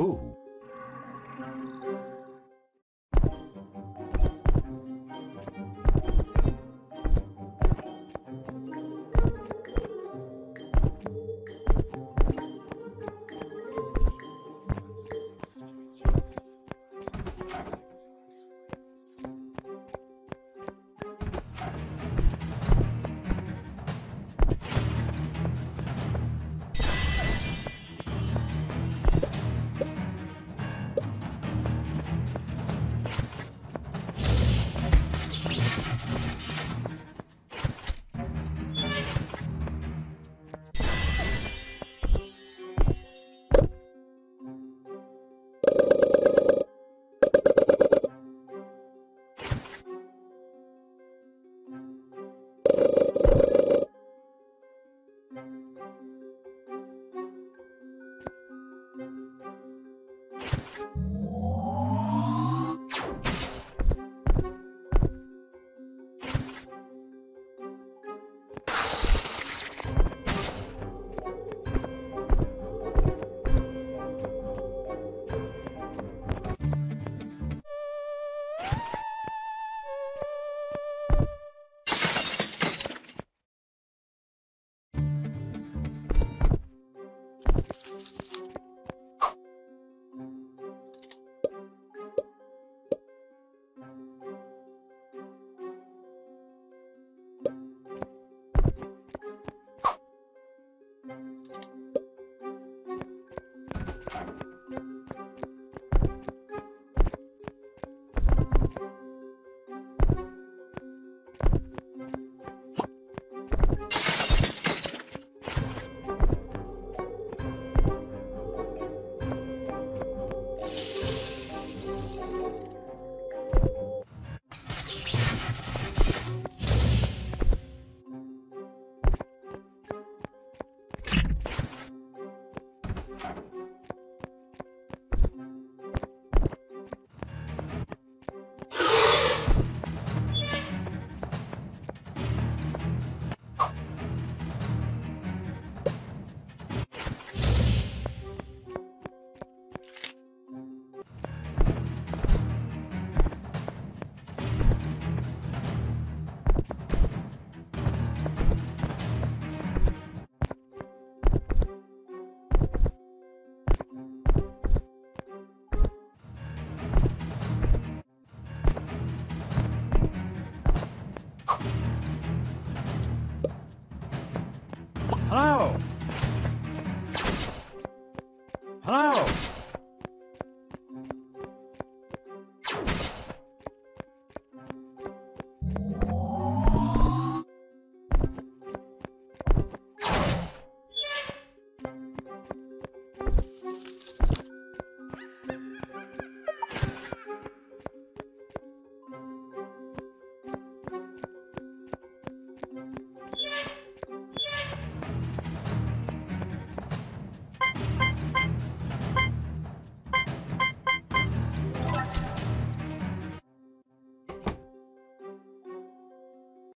Ooh.